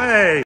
Hey.